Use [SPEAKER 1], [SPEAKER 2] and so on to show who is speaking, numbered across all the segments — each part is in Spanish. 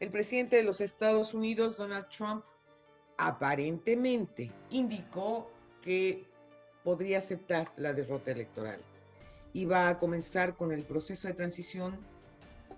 [SPEAKER 1] el presidente de los Estados Unidos, Donald Trump, aparentemente indicó que podría aceptar la derrota electoral y va a comenzar con el proceso de transición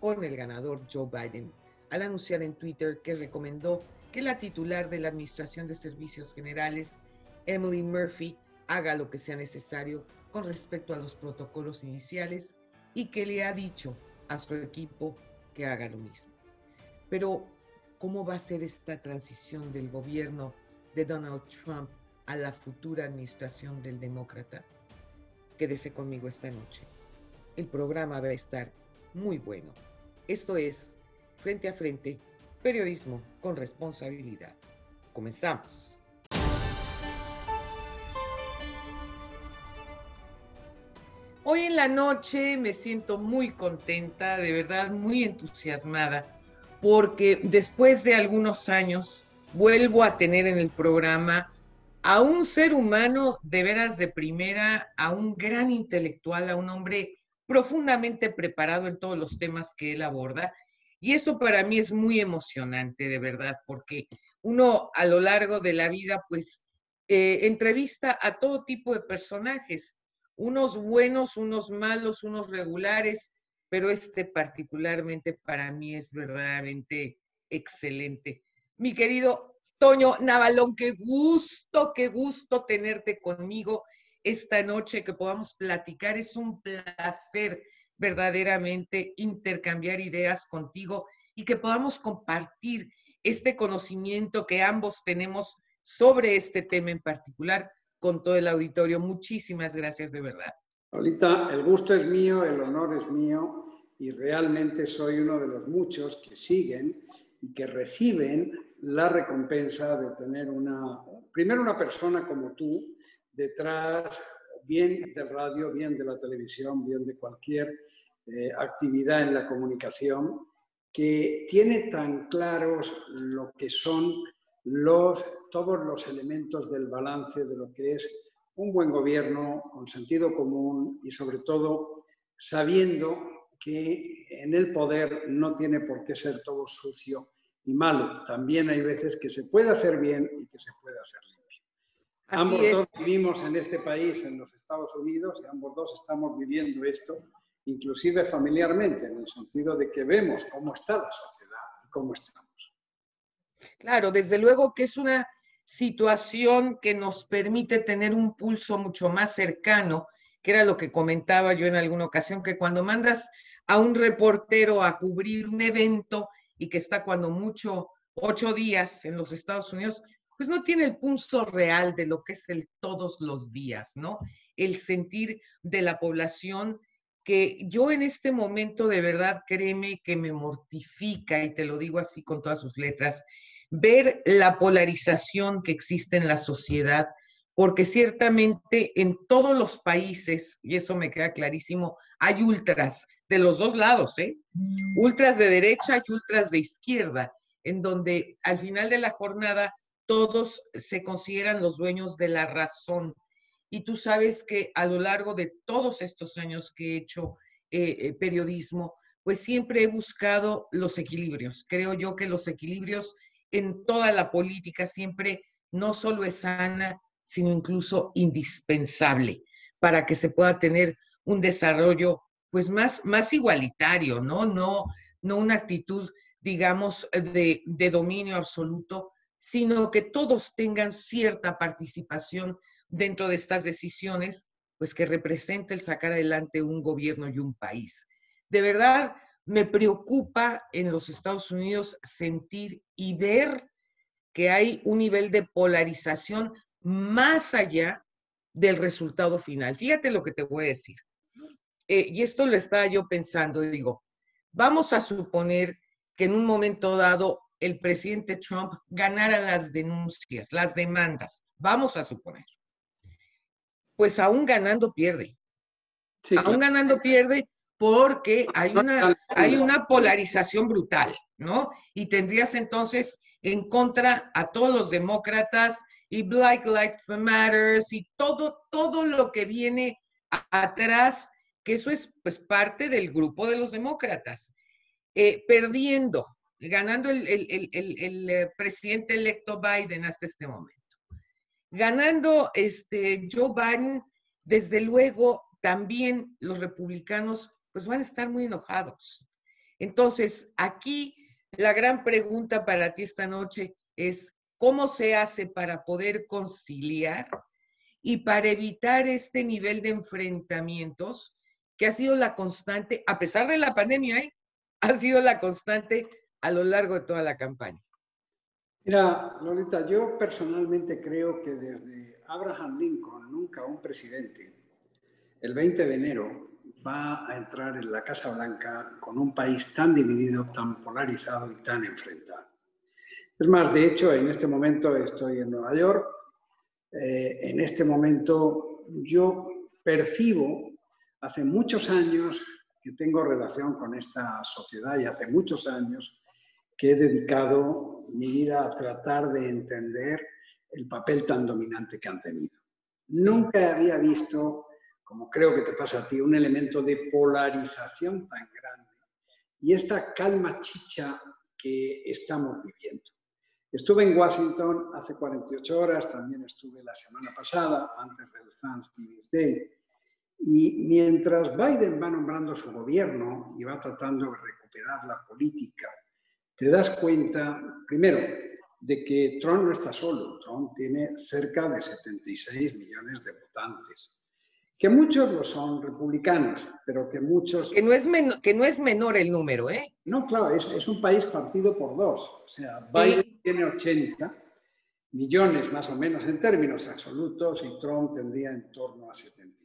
[SPEAKER 1] con el ganador Joe Biden, al anunciar en Twitter que recomendó que la titular de la Administración de Servicios Generales, Emily Murphy, haga lo que sea necesario con respecto a los protocolos iniciales y que le ha dicho a su equipo que haga lo mismo. Pero, ¿cómo va a ser esta transición del gobierno de Donald Trump a la futura administración del demócrata? Quédese conmigo esta noche. El programa va a estar muy bueno. Esto es Frente a Frente, periodismo con responsabilidad. Comenzamos. Hoy en la noche me siento muy contenta, de verdad muy entusiasmada, porque después de algunos años vuelvo a tener en el programa a un ser humano de veras de primera, a un gran intelectual, a un hombre profundamente preparado en todos los temas que él aborda. Y eso para mí es muy emocionante, de verdad, porque uno a lo largo de la vida, pues, eh, entrevista a todo tipo de personajes, unos buenos, unos malos, unos regulares, pero este particularmente para mí es verdaderamente excelente. Mi querido Toño Navalón, qué gusto, qué gusto tenerte conmigo esta noche, que podamos platicar. Es un placer verdaderamente intercambiar ideas contigo y que podamos compartir este conocimiento que ambos tenemos sobre este tema en particular con todo el auditorio. Muchísimas gracias de verdad.
[SPEAKER 2] Ahorita el gusto es mío, el honor es mío y realmente soy uno de los muchos que siguen y que reciben la recompensa de tener una, primero una persona como tú detrás, bien de radio, bien de la televisión, bien de cualquier eh, actividad en la comunicación, que tiene tan claros lo que son los, todos los elementos del balance de lo que es un buen gobierno con sentido común y sobre todo sabiendo que en el poder no tiene por qué ser todo sucio y malo. También hay veces que se puede hacer bien y que se puede hacer limpio. ambos dos vivimos en este país, en los Estados Unidos, y ambos dos estamos viviendo esto, inclusive familiarmente, en el sentido de que vemos cómo está la sociedad y cómo estamos.
[SPEAKER 1] Claro, desde luego que es una situación que nos permite tener un pulso mucho más cercano, que era lo que comentaba yo en alguna ocasión, que cuando mandas a un reportero a cubrir un evento, y que está cuando mucho ocho días en los Estados Unidos, pues no tiene el pulso real de lo que es el todos los días, ¿no? El sentir de la población que yo en este momento de verdad créeme que me mortifica y te lo digo así con todas sus letras, ver la polarización que existe en la sociedad, porque ciertamente en todos los países, y eso me queda clarísimo, hay ultras, de los dos lados, ¿eh? Mm. Ultras de derecha y ultras de izquierda, en donde al final de la jornada todos se consideran los dueños de la razón. Y tú sabes que a lo largo de todos estos años que he hecho eh, eh, periodismo, pues siempre he buscado los equilibrios. Creo yo que los equilibrios en toda la política siempre no solo es sana, sino incluso indispensable para que se pueda tener un desarrollo pues más, más igualitario, ¿no? No, no una actitud, digamos, de, de dominio absoluto, sino que todos tengan cierta participación dentro de estas decisiones, pues que represente el sacar adelante un gobierno y un país. De verdad, me preocupa en los Estados Unidos sentir y ver que hay un nivel de polarización más allá del resultado final. Fíjate lo que te voy a decir. Eh, y esto lo estaba yo pensando, digo, vamos a suponer que en un momento dado el presidente Trump ganara las denuncias, las demandas, vamos a suponer. Pues aún ganando pierde. aún ganando pierde porque hay una, hay una polarización brutal, ¿no? Y tendrías entonces en contra a todos los demócratas y Black Lives Matter y todo, todo lo que viene atrás que eso es pues parte del grupo de los demócratas. Eh, perdiendo ganando el, el, eh, presidente electo Biden hasta este momento. Ganando este Joe Biden, desde luego también los republicanos pues van a estar muy enojados. Entonces, aquí la gran pregunta para ti esta noche es, ¿cómo se hace para poder conciliar y para evitar este nivel de enfrentamientos que ha sido la constante, a pesar de la pandemia, ¿eh? ha sido la constante a lo largo de toda la campaña.
[SPEAKER 2] Mira, Lolita, yo personalmente creo que desde Abraham Lincoln, nunca un presidente, el 20 de enero va a entrar en la Casa Blanca con un país tan dividido, tan polarizado y tan enfrentado. Es más, de hecho, en este momento estoy en Nueva York. Eh, en este momento yo percibo, hace muchos años que tengo relación con esta sociedad y hace muchos años que he dedicado mi vida a tratar de entender el papel tan dominante que han tenido. Nunca había visto, como creo que te pasa a ti, un elemento de polarización tan grande y esta calma chicha que estamos viviendo. Estuve en Washington hace 48 horas, también estuve la semana pasada, antes del Thanksgiving Day, y mientras Biden va nombrando su gobierno y va tratando de recuperar la política, te das cuenta, primero, de que Trump no está solo. Trump tiene cerca de 76 millones de votantes, que muchos lo son republicanos, pero que muchos...
[SPEAKER 1] Que no es, que no es menor el número, ¿eh?
[SPEAKER 2] No, claro, es, es un país partido por dos. O sea, Biden tiene 80 millones más o menos en términos absolutos y Trump tendría en torno a 76.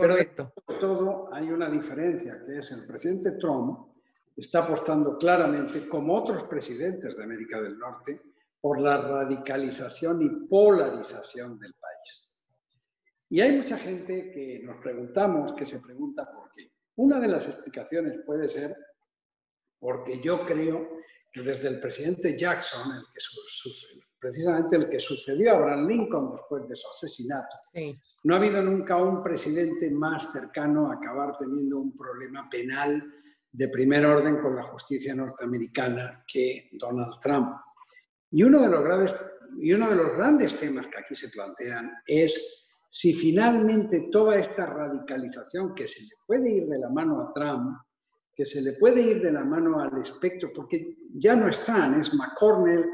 [SPEAKER 1] Correcto.
[SPEAKER 2] Pero todo hay una diferencia, que es el presidente Trump está apostando claramente, como otros presidentes de América del Norte, por la radicalización y polarización del país. Y hay mucha gente que nos preguntamos, que se pregunta por qué. Una de las explicaciones puede ser porque yo creo desde el presidente Jackson, el que precisamente el que sucedió a Abraham Lincoln después de su asesinato, no ha habido nunca un presidente más cercano a acabar teniendo un problema penal de primer orden con la justicia norteamericana que Donald Trump. Y uno de los graves y uno de los grandes temas que aquí se plantean es si finalmente toda esta radicalización que se le puede ir de la mano a Trump, que se le puede ir de la mano al espectro, porque ya no están, es McCornell,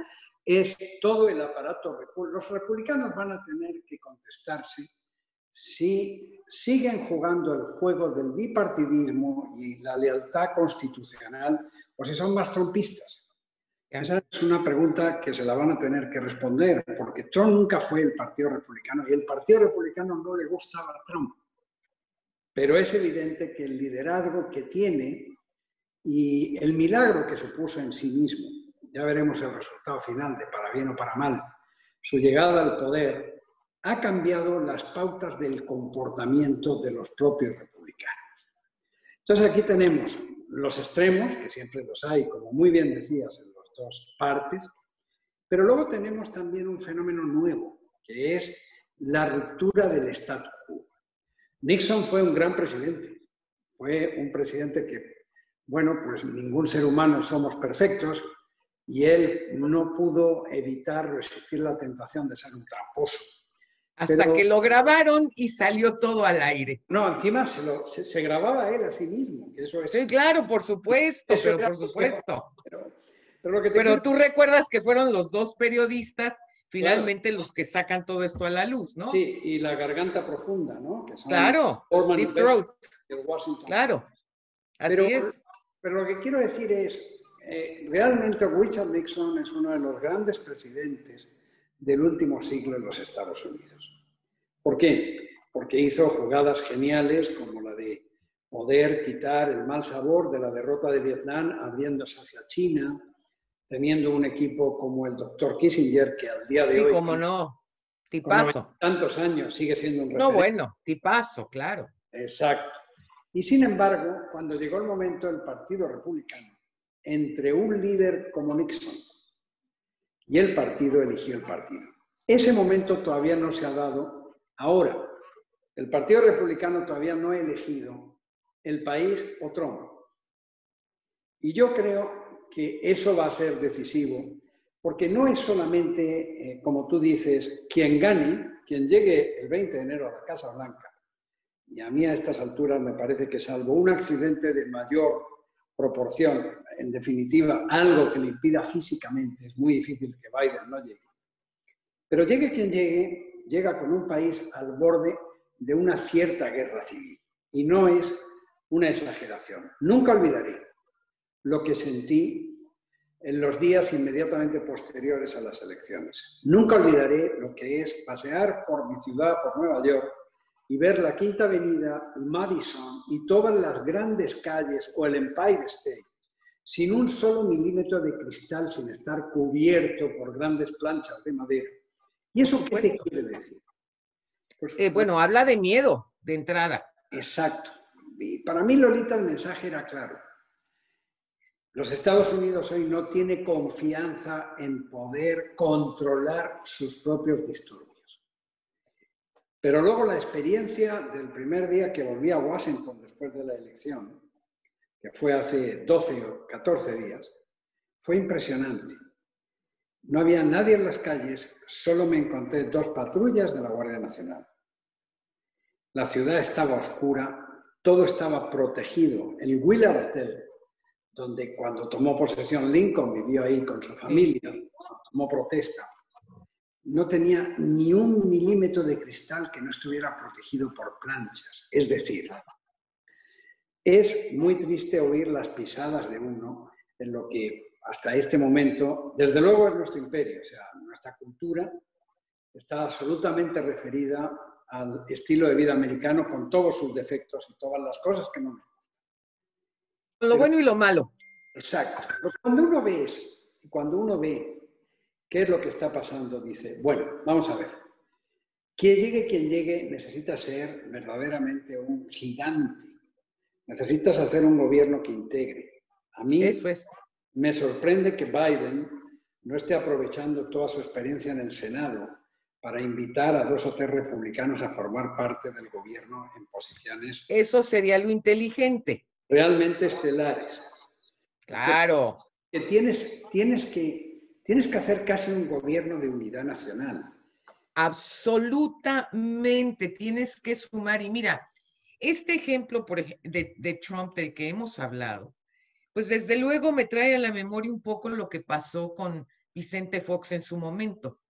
[SPEAKER 2] es todo el aparato. Los republicanos van a tener que contestarse si siguen jugando el juego del bipartidismo y la lealtad constitucional o si son más trompistas. Esa es una pregunta que se la van a tener que responder, porque Trump nunca fue el Partido Republicano y el Partido Republicano no le gustaba a Trump. Pero es evidente que el liderazgo que tiene y el milagro que supuso en sí mismo, ya veremos el resultado final de para bien o para mal, su llegada al poder ha cambiado las pautas del comportamiento de los propios republicanos. Entonces aquí tenemos los extremos, que siempre los hay, como muy bien decías, en las dos partes, pero luego tenemos también un fenómeno nuevo, que es la ruptura del statu quo. Nixon fue un gran presidente, fue un presidente que, bueno, pues ningún ser humano somos perfectos y él no pudo evitar resistir la tentación de ser un tramposo
[SPEAKER 1] hasta que lo grabaron y salió todo al aire.
[SPEAKER 2] No, encima se, grababa él a sí mismo. Eso es,
[SPEAKER 1] sí, claro, por supuesto, pero por supuesto. Pero, tú recuerdas que fueron los dos periodistas finalmente los que sacan todo esto a la luz, ¿no?
[SPEAKER 2] Sí, y la garganta profunda, ¿no?
[SPEAKER 1] claro, Deep Throat. Claro, así es.
[SPEAKER 2] Pero lo que quiero decir es, eh, realmente Richard Nixon es uno de los grandes presidentes del último siglo en los Estados Unidos. ¿Por qué? Porque hizo jugadas geniales como la de poder quitar el mal sabor de la derrota de Vietnam abriéndose hacia China, teniendo un equipo como el doctor Kissinger, que al día de hoy...
[SPEAKER 1] cómo no, tipazo.
[SPEAKER 2] Tantos años sigue siendo un
[SPEAKER 1] referente. No, bueno, tipazo, claro.
[SPEAKER 2] Exacto. Y sin embargo, cuando llegó el momento del Partido Republicano, entre un líder como Nixon y el partido eligió el partido. Ese momento todavía no se ha dado ahora. El Partido Republicano todavía no ha elegido el país o Trump. Y yo creo que eso va a ser decisivo, porque no es solamente, eh, como tú dices, quien gane, quien llegue el 20 de enero a la Casa Blanca, y a mí a estas alturas me parece que salvo un accidente de mayor proporción, en definitiva, algo que le impida físicamente, es muy difícil que Biden no llegue. Pero llegue quien llegue, llega con un país al borde de una cierta guerra civil. Y no es una exageración. Nunca olvidaré lo que sentí en los días inmediatamente posteriores a las elecciones. Nunca olvidaré lo que es pasear por mi ciudad, por Nueva York, y ver la Quinta Avenida y Madison y todas las grandes calles o el Empire State sin un solo milímetro de cristal, sin estar cubierto por grandes planchas de madera. ¿Y eso qué te quiere decir?
[SPEAKER 1] Eh, bueno, habla de miedo de entrada.
[SPEAKER 2] Exacto. Y para mí, Lolita, el mensaje era claro. Los Estados Unidos hoy no tiene confianza en poder controlar sus propios disturbios. Pero luego la experiencia del primer día que volví a Washington después de la elección, que fue hace 12 o 14 días, fue impresionante. No había nadie en las calles, solo me encontré dos patrullas de la Guardia Nacional. La ciudad estaba oscura, todo estaba protegido. El Willard Hotel donde cuando tomó posesión Lincoln vivió ahí con su familia, tomó protesta, no tenía ni un milímetro de cristal que no estuviera protegido por planchas. Es decir, es muy triste oír las pisadas de uno en lo que hasta este momento, desde luego es nuestro imperio, o sea, nuestra cultura está absolutamente referida al estilo de vida americano con todos sus defectos y todas las cosas que no nos
[SPEAKER 1] lo bueno y lo malo.
[SPEAKER 2] Exacto. cuando uno ve eso, cuando uno ve qué es lo que está pasando, dice, bueno, vamos a ver. Quien llegue, quien llegue, necesita ser verdaderamente un gigante. Necesitas hacer un gobierno que integre. A mí
[SPEAKER 1] eso es.
[SPEAKER 2] me sorprende que Biden no esté aprovechando toda su experiencia en el Senado para invitar a dos o tres republicanos a formar parte del gobierno en posiciones.
[SPEAKER 1] Eso sería lo inteligente
[SPEAKER 2] realmente estelares.
[SPEAKER 1] Claro.
[SPEAKER 2] Que, tienes, tienes, que, tienes que hacer casi un gobierno de unidad nacional.
[SPEAKER 1] Absolutamente, tienes que sumar. Y mira, este ejemplo por de, de Trump del que hemos hablado, pues desde luego me trae a la memoria un poco lo que pasó con Vicente Fox en su momento,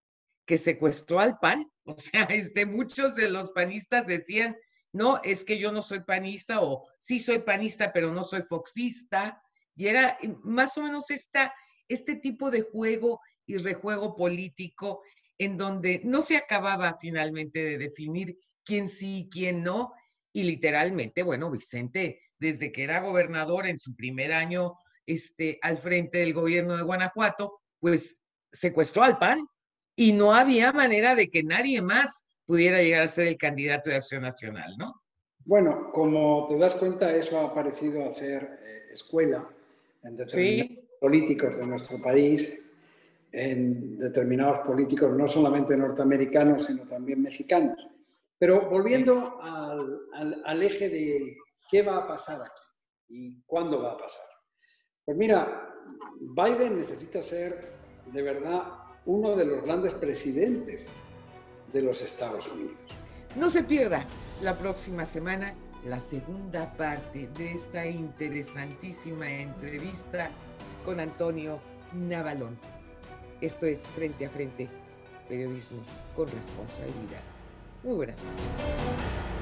[SPEAKER 1] que secuestró al PAN. O sea, este, muchos de los panistas decían, no, es que yo no soy panista o sí soy panista, pero no soy foxista. Y era más o menos esta, este tipo de juego y rejuego político en donde no se acababa finalmente de definir quién sí y quién no. Y literalmente, bueno, Vicente, desde que era gobernador en su primer año este, al frente del gobierno de Guanajuato, pues secuestró al PAN y no había manera de que nadie más pudiera llegar a ser el candidato de Acción Nacional, ¿no?
[SPEAKER 2] Bueno, como te das cuenta, eso ha parecido hacer eh, escuela en determinados políticos de nuestro país, en determinados políticos no solamente norteamericanos, sino también mexicanos. Pero volviendo al, al eje de qué va a pasar aquí y cuándo va a pasar. Pues mira, Biden necesita ser de verdad uno de los grandes presidentes de los Estados Unidos.
[SPEAKER 1] No se pierda la próxima semana la segunda parte de esta interesantísima entrevista con Antonio Navalón. Esto es Frente a Frente, periodismo con responsabilidad. Muy buenas noches.